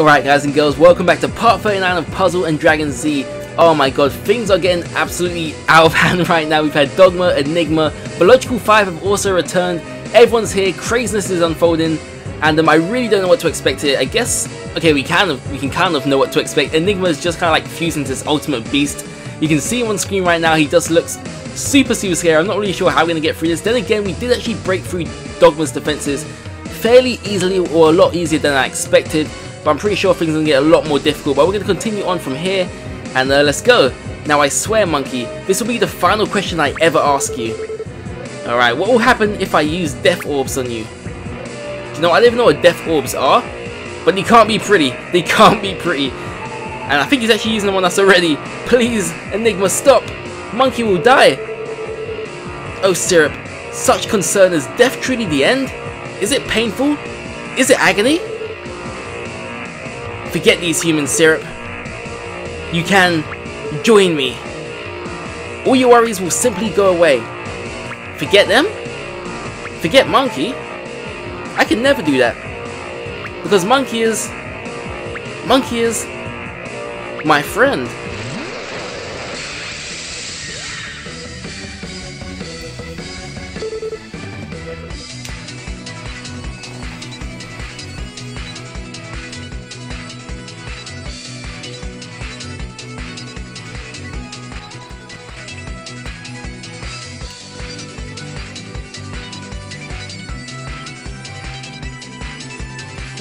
Alright guys and girls, welcome back to part 39 of Puzzle and Dragon Z. Oh my god, things are getting absolutely out of hand right now. We've had Dogma, Enigma, Biological 5 have also returned, everyone's here, craziness is unfolding, and um, I really don't know what to expect here. I guess, okay, we kind of, we can kind of know what to expect. Enigma is just kind of like fusing into this ultimate beast. You can see him on screen right now, he just looks super, super scary. I'm not really sure how we're going to get through this. Then again, we did actually break through Dogma's defenses fairly easily, or a lot easier than I expected but I'm pretty sure things are going to get a lot more difficult. But we're going to continue on from here, and uh, let's go. Now I swear, Monkey, this will be the final question I ever ask you. Alright, what will happen if I use Death Orbs on you? Do you know, I don't even know what Death Orbs are, but they can't be pretty. They can't be pretty. And I think he's actually using them on us already. Please, Enigma, stop. Monkey will die. Oh, Syrup, such concern is death truly the end? Is it painful? Is it agony? Forget these human syrup. You can join me. All your worries will simply go away. Forget them? Forget Monkey? I can never do that. Because Monkey is... Monkey is... My friend.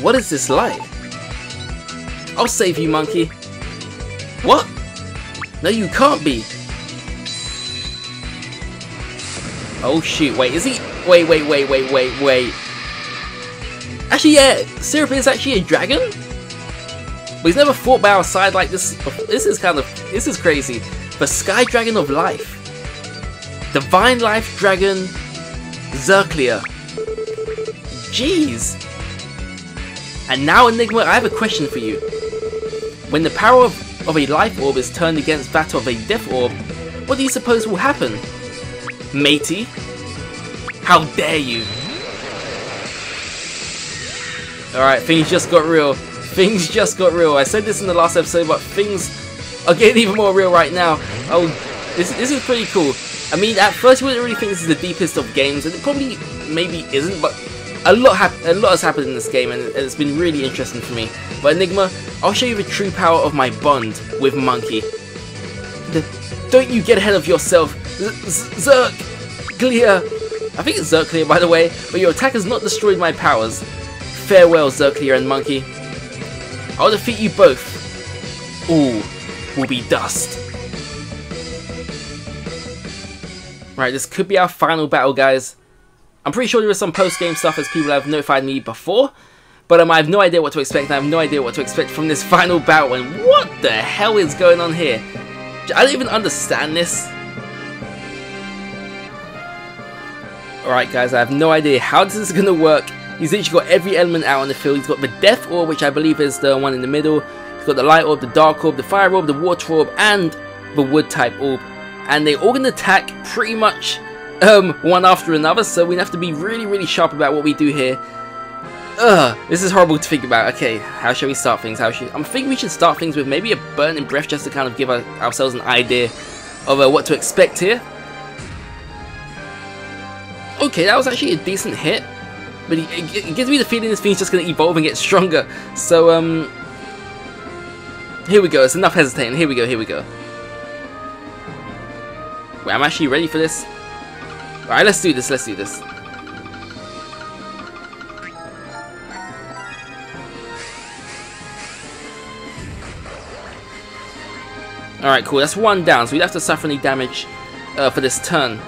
What is this light? I'll save you, monkey. What? No, you can't be. Oh shoot, wait, is he? Wait, wait, wait, wait, wait, wait. Actually, yeah, Syrup is actually a dragon? But he's never fought by our side like this. This is kind of, this is crazy. The Sky Dragon of Life. Divine Life Dragon Xerclear. Jeez. And now, Enigma, I have a question for you. When the power of, of a life orb is turned against that of a death orb, what do you suppose will happen? Matey? How dare you? Alright, things just got real. Things just got real. I said this in the last episode, but things are getting even more real right now. Oh, this, this is pretty cool. I mean, at first you wouldn't really think this is the deepest of games, and it probably maybe isn't, but a lot a lot has happened in this game and it's been really interesting for me. But Enigma, I'll show you the true power of my bond with Monkey. Don't you get ahead of yourself, Zerk, Clear. I think it's Xerclear by the way, but your attack has not destroyed my powers. Farewell, Xerclear and Monkey. I'll defeat you both. All will be dust. Right, this could be our final battle, guys. I'm pretty sure there is some post-game stuff as people have notified me before, but um, I have no idea what to expect, I have no idea what to expect from this final bout, and what the hell is going on here? I don't even understand this. Alright guys, I have no idea how this is going to work. He's literally got every element out on the field. He's got the Death Orb, which I believe is the one in the middle. He's got the Light Orb, the Dark Orb, the Fire Orb, the Water Orb, and the Wood type Orb. And they all can attack pretty much um, one after another, so we'd have to be really, really sharp about what we do here. Ugh, this is horrible to think about. Okay, how shall we start things? How should I'm thinking we should start things with maybe a burning breath just to kind of give our, ourselves an idea of uh, what to expect here. Okay, that was actually a decent hit, but it, it, it gives me the feeling this thing's just going to evolve and get stronger. So, um, here we go. It's enough hesitating. Here we go. Here we go. Wait, I'm actually ready for this. Alright, let's do this, let's do this. Alright, cool, that's one down, so we have to suffer any damage uh, for this turn.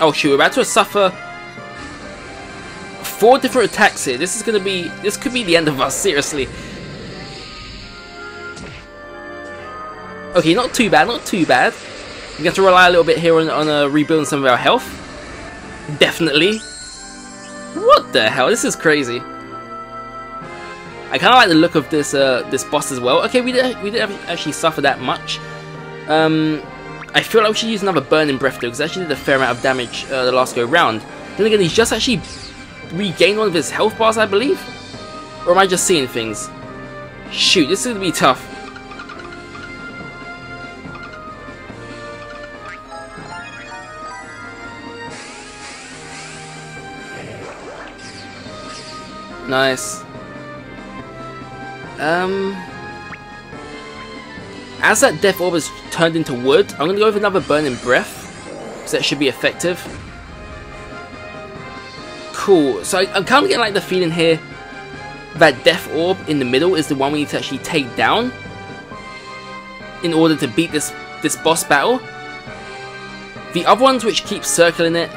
Oh shoot, we're about to suffer four different attacks here. This is gonna be, this could be the end of us, seriously. Okay, not too bad, not too bad. We have to rely a little bit here on, on uh, rebuilding some of our health. Definitely. What the hell? This is crazy. I kind of like the look of this uh, this boss as well. Okay, we did we didn't actually suffer that much. Um, I feel like we should use another burning breath though, because actually did a fair amount of damage uh, the last go round. Then again, he's just actually regained one of his health bars, I believe. Or am I just seeing things? Shoot, this is gonna be tough. Nice. Um, as that Death Orb is turned into wood, I'm going to go with another Burning Breath, because that should be effective. Cool, so I, am kind of getting like the feeling here that Death Orb in the middle is the one we need to actually take down in order to beat this, this boss battle. The other ones which keep circling it,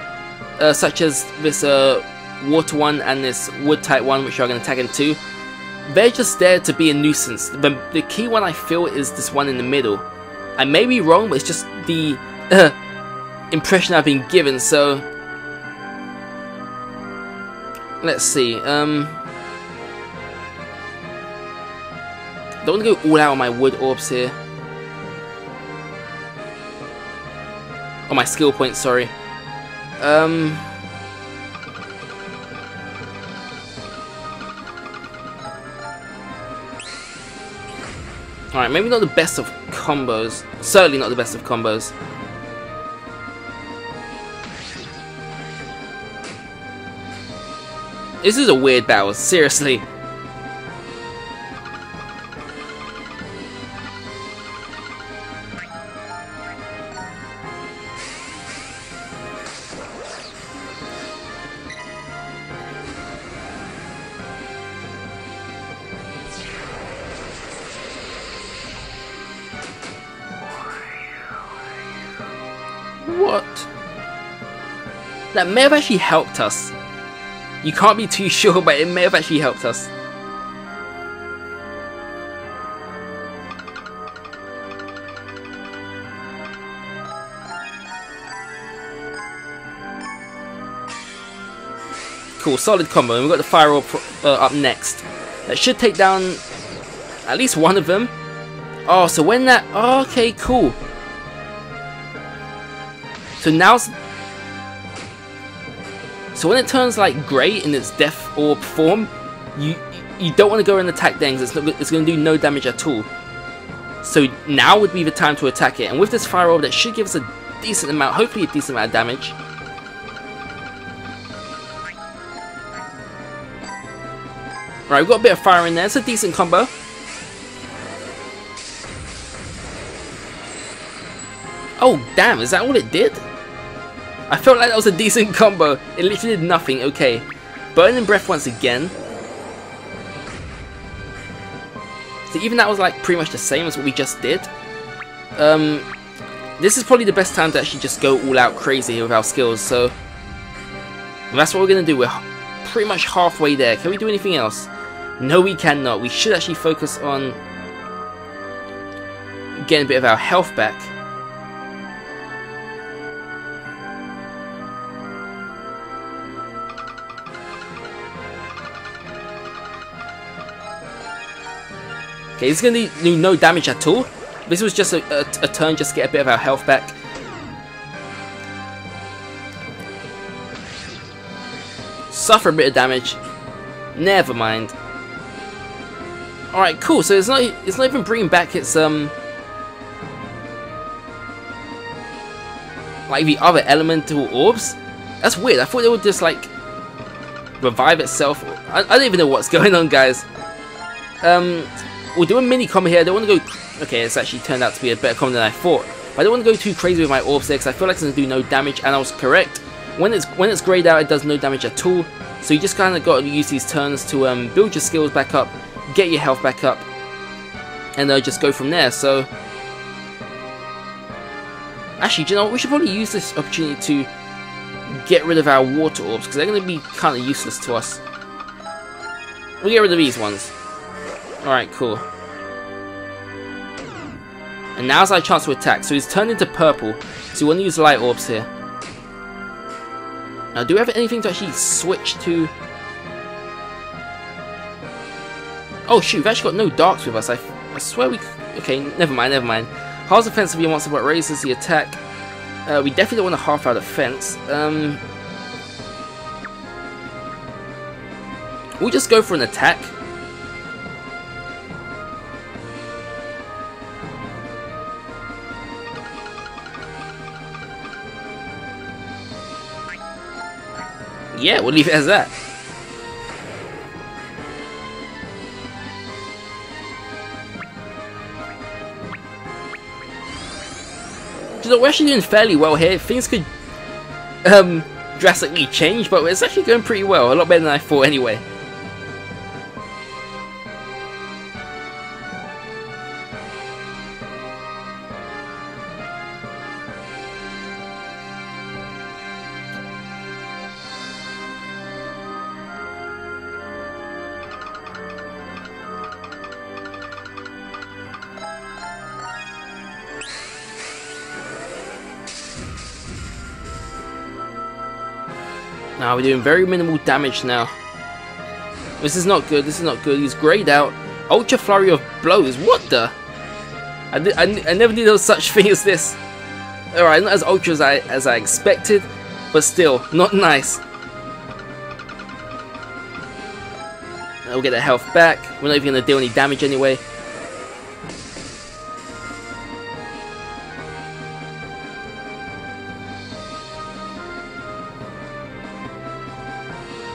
uh, such as this uh, water one and this wood type one which are going to attack into, they're just there to be a nuisance. The, the key one I feel is this one in the middle. I may be wrong, but it's just the uh, impression I've been given, so... Let's see, um... Don't want to go all out on my wood orbs here. On my skill points, sorry. Um... Alright, maybe not the best of combos. Certainly not the best of combos. This is a weird battle, seriously. What? That may have actually helped us. You can't be too sure, but it may have actually helped us. Cool, solid combo. And we've got the Fire Orb uh, up next. That should take down at least one of them. Oh, so when that... Oh, okay, cool. So now, so when it turns like grey in its death orb form, you you don't want to go and attack things. It's, it's going to do no damage at all. So now would be the time to attack it. And with this fire orb, that should give us a decent amount, hopefully a decent amount of damage. Right, we've got a bit of fire in there. It's a decent combo. Oh, damn, is that all it did? I felt like that was a decent combo. It literally did nothing. Okay. Burning Breath once again. So even that was like pretty much the same as what we just did. Um, this is probably the best time to actually just go all out crazy with our skills. So that's what we're going to do. We're pretty much halfway there. Can we do anything else? No, we cannot. We should actually focus on getting a bit of our health back. Okay, going to do no damage at all. This was just a, a, a turn just to get a bit of our health back. Suffer a bit of damage. Never mind. Alright, cool. So it's not it's not even bringing back its um like the other elemental orbs. That's weird. I thought it would just like revive itself. I, I don't even know what's going on, guys. Um, we'll do a mini combo here. I don't want to go... Okay, it's actually turned out to be a better combo than I thought. But I don't want to go too crazy with my orbs there because I feel like it's going to do no damage, and I was correct. When it's when it's grayed out, it does no damage at all. So you just kind of got to use these turns to um, build your skills back up, get your health back up, and uh, just go from there. So, actually, you know what? We should probably use this opportunity to get rid of our water orbs because they're going to be kind of useless to us. We'll get rid of these ones. Alright, cool. And now's our chance to attack. So he's turned into purple. So we want to use light orbs here. Now, do we have anything to actually switch to? Oh shoot, we've actually got no darks with us. I, I swear we... Okay, never mind, never mind. Halves offensively once but raises the attack. Uh, we definitely don't want to half our defense. Um, we'll just go for an attack. Yeah, we'll leave it as that. So we're actually doing fairly well here. Things could um, drastically change, but it's actually going pretty well. A lot better than I thought anyway. We're doing very minimal damage now. This is not good, this is not good. He's grayed out. Ultra Flurry of Blows, what the? I, I, I never knew there was such thing as this. Alright, not as ultra as I, as I expected, but still, not nice. We'll get the health back. We're not even going to deal any damage anyway.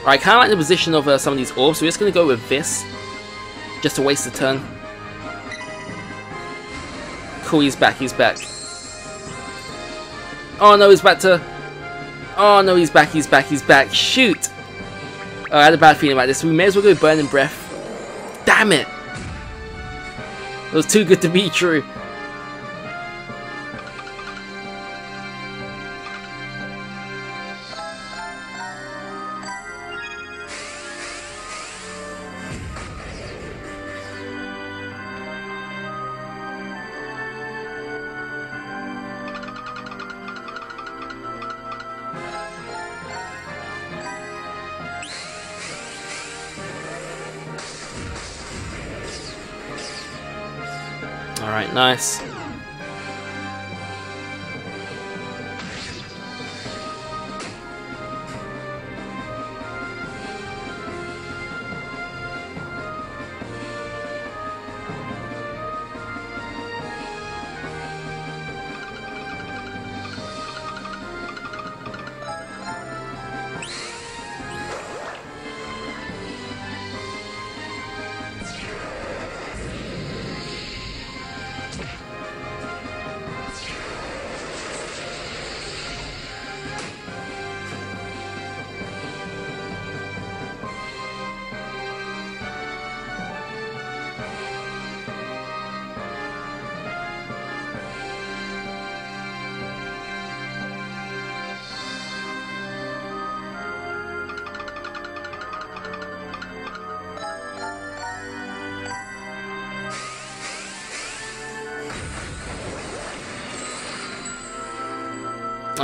I kind of like the position of uh, some of these orbs, so we're just going to go with this. Just to waste a turn. Cool, he's back, he's back. Oh no, he's back to... Oh no, he's back, he's back, he's back. Shoot! Oh, I had a bad feeling about this. We may as well go Burning Breath. Damn it! It was too good to be true. Alright, nice.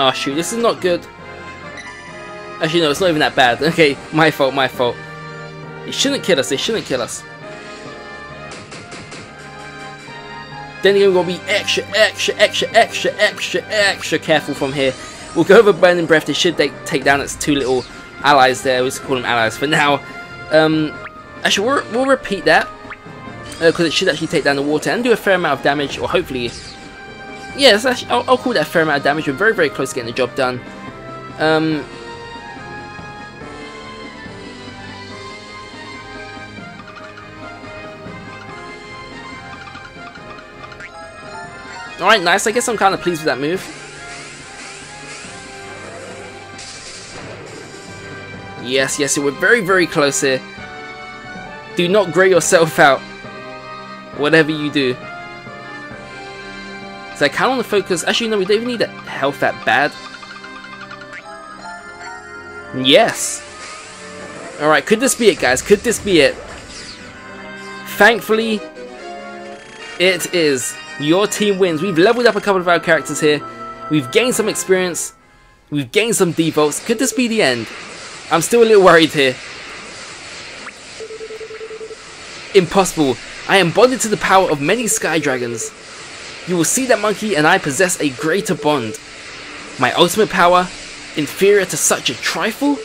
Oh shoot, this is not good. Actually no, it's not even that bad. Okay, my fault, my fault. It shouldn't kill us, it shouldn't kill us. Then again, to be extra, extra, extra, extra, extra, extra careful from here. We'll go over Burning Breath. They should take, take down its two little allies there. We'll just call them allies for now. Um, actually, we'll, we'll repeat that. Because uh, it should actually take down the water and do a fair amount of damage. Or hopefully yes, actually, I'll, I'll, call that fair amount of damage. We're very, very close to getting the job done. Um, Alright, nice. I guess I'm kind of pleased with that move. Yes, yes, we're very, very close here. Do not grey yourself out. Whatever you do. So I kind of want to focus... Actually, no, we don't even need health that bad. Yes! Alright, could this be it, guys? Could this be it? Thankfully, it is. Your team wins. We've leveled up a couple of our characters here. We've gained some experience. We've gained some defaults. Could this be the end? I'm still a little worried here. Impossible. I am bonded to the power of many sky dragons. You will see that monkey and I possess a greater bond. My ultimate power, inferior to such a trifle?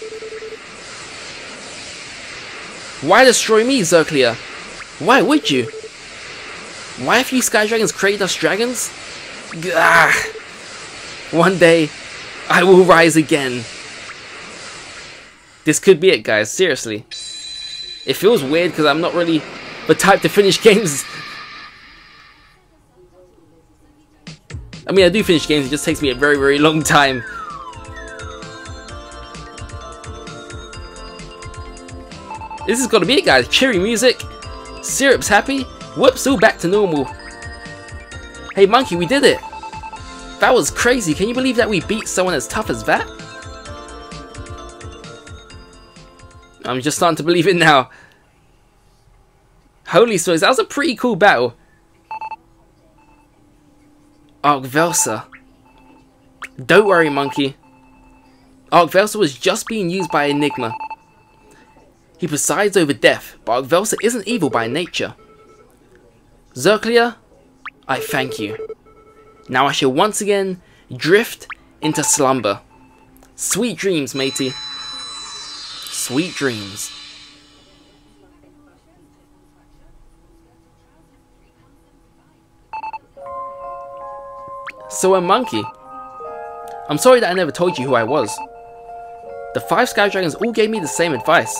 Why destroy me, Xerclear? Why would you? Why have you sky dragons created us dragons? Gah! One day, I will rise again. This could be it, guys. Seriously. It feels weird because I'm not really the type to finish games. I mean, I do finish games. It just takes me a very, very long time. This is gonna be it, guys. Cheery music. Syrup's happy. Whoops, all back to normal. Hey, Monkey, we did it. That was crazy. Can you believe that we beat someone as tough as that? I'm just starting to believe it now. Holy smokes, that was a pretty cool battle. Ark Velsa. Don't worry, monkey. Ark Velsa was just being used by Enigma. He presides over death, but Ark Velsa isn't evil by nature. Xerclear, I thank you. Now I shall once again drift into slumber. Sweet dreams, matey. Sweet dreams. So a monkey. I'm sorry that I never told you who I was. The five Sky Dragons all gave me the same advice.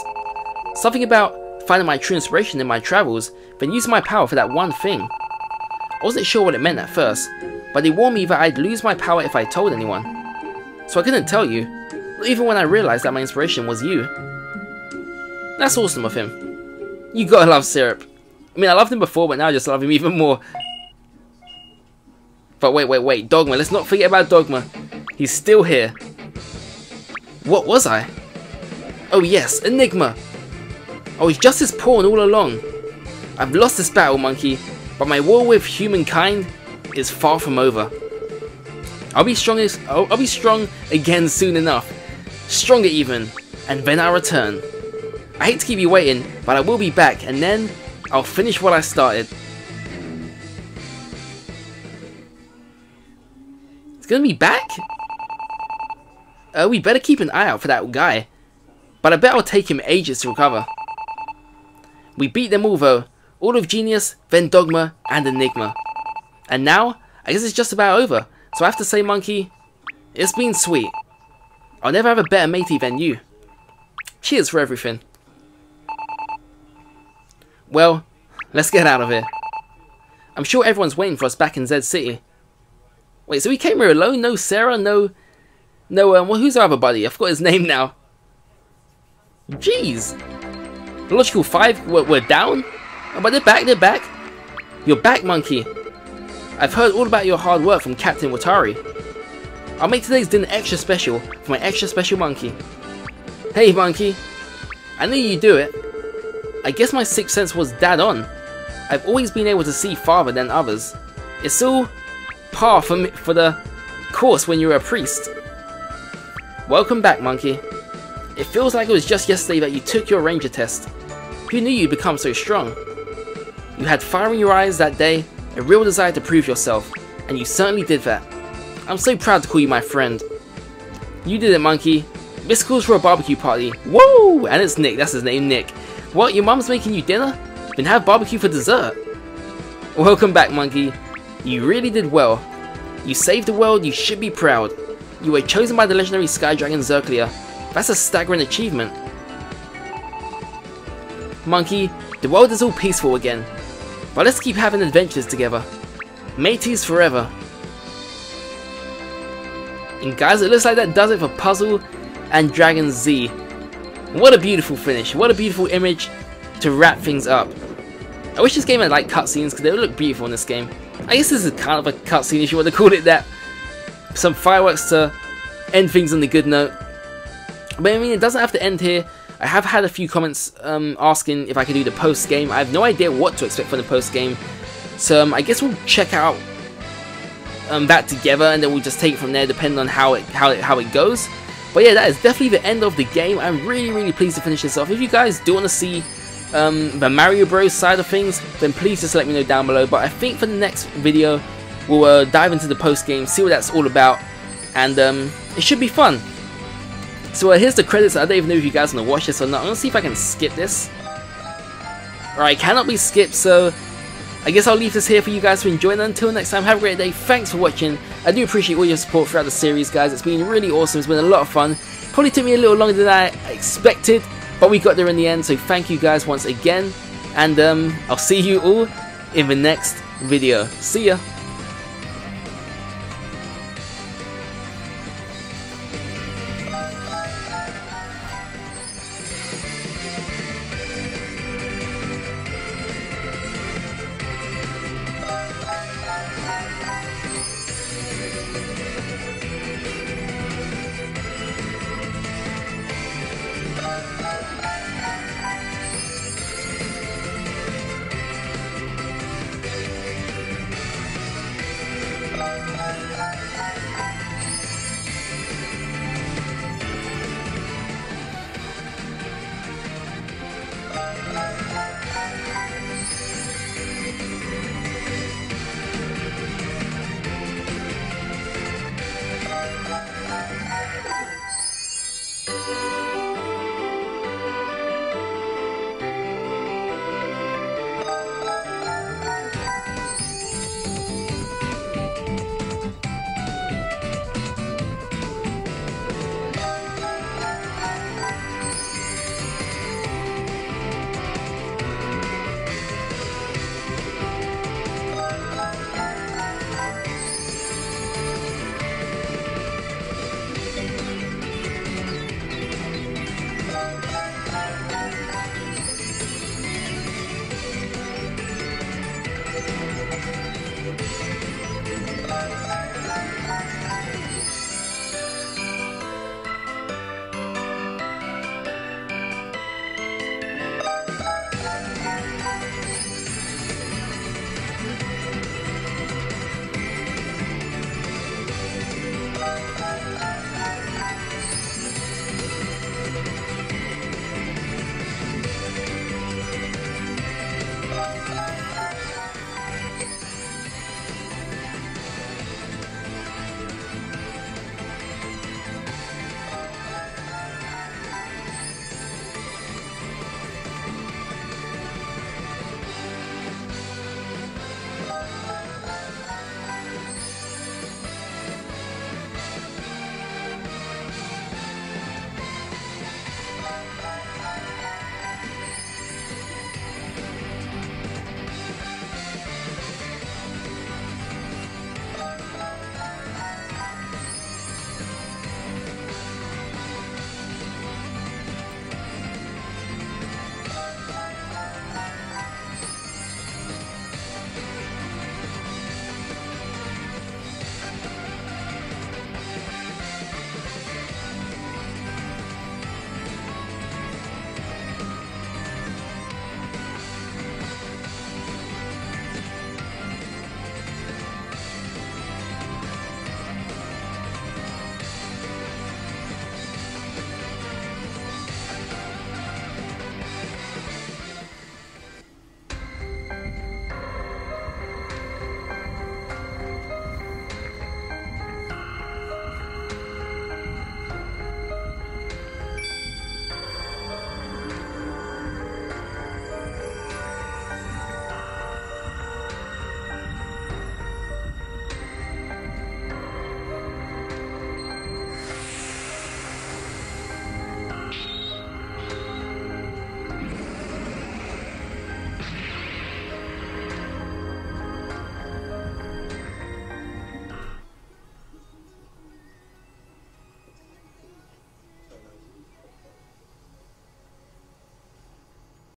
Something about finding my true inspiration in my travels, then using my power for that one thing. I wasn't sure what it meant at first, but they warned me that I'd lose my power if I told anyone. So I couldn't tell you, even when I realized that my inspiration was you. That's awesome of him. You gotta love Syrup. I mean, I loved him before, but now I just love him even more. But wait, wait, wait, Dogma. Let's not forget about Dogma. He's still here. What was I? Oh yes, Enigma. Oh, I was just his pawn all along. I've lost this battle, Monkey, but my war with humankind is far from over. I'll be strong. I'll, oh, I'll be strong again soon enough. Stronger even, and then I'll return. I hate to keep you waiting, but I will be back, and then I'll finish what I started. It's gonna be back? Uh, we better keep an eye out for that guy. But I bet it'll take him ages to recover. We beat them all though. All of Genius, then Dogma, and Enigma. And now, I guess it's just about over. So I have to say, Monkey, it's been sweet. I'll never have a better matey than you. Cheers for everything. Well, let's get out of here. I'm sure everyone's waiting for us back in Zed City. Wait, so he came here alone? No Sarah? No... No, um, well, who's our other buddy? I forgot his name now. Jeez. Logical 5, we're, we're down? Oh, but they're back, they're back. You're back, Monkey. I've heard all about your hard work from Captain Watari. I'll make today's dinner extra special for my extra special monkey. Hey, Monkey. I knew you'd do it. I guess my sixth sense was dead on. I've always been able to see farther than others. It's all par for, for the course when you were a priest. Welcome back, Monkey. It feels like it was just yesterday that you took your ranger test. Who knew you'd become so strong? You had fire in your eyes that day, a real desire to prove yourself, and you certainly did that. I'm so proud to call you my friend. You did it, Monkey. This calls for a barbecue party. Whoa! And it's Nick, that's his name, Nick. What, your mom's making you dinner? Then have barbecue for dessert. Welcome back, Monkey. You really did well. You saved the world, you should be proud. You were chosen by the legendary Sky Dragon Xerclear. That's a staggering achievement. Monkey, the world is all peaceful again. But let's keep having adventures together. Mateys forever. And guys, it looks like that does it for Puzzle and Dragon Z. What a beautiful finish. What a beautiful image to wrap things up. I wish this game had like cutscenes because they would look beautiful in this game. I guess this is kind of a cutscene if you want to call it that. Some fireworks to end things on the good note. But I mean, it doesn't have to end here. I have had a few comments um, asking if I could do the post game. I have no idea what to expect from the post game, so um, I guess we'll check out um, that together, and then we'll just take it from there, depending on how it how it how it goes. But yeah, that is definitely the end of the game. I'm really really pleased to finish this off. If you guys do want to see um, the Mario Bros side of things, then please just let me know down below. But I think for the next video, we'll uh, dive into the post game, see what that's all about, and um, it should be fun. So uh, here's the credits. I don't even know if you guys want to watch this or not. I'm gonna see if I can skip this. Alright, cannot be skipped, so I guess I'll leave this here for you guys to enjoy. And until next time, have a great day. Thanks for watching. I do appreciate all your support throughout the series, guys. It's been really awesome. It's been a lot of fun. Probably took me a little longer than I expected, but we got there in the end. So thank you guys once again. And um, I'll see you all in the next video. See ya.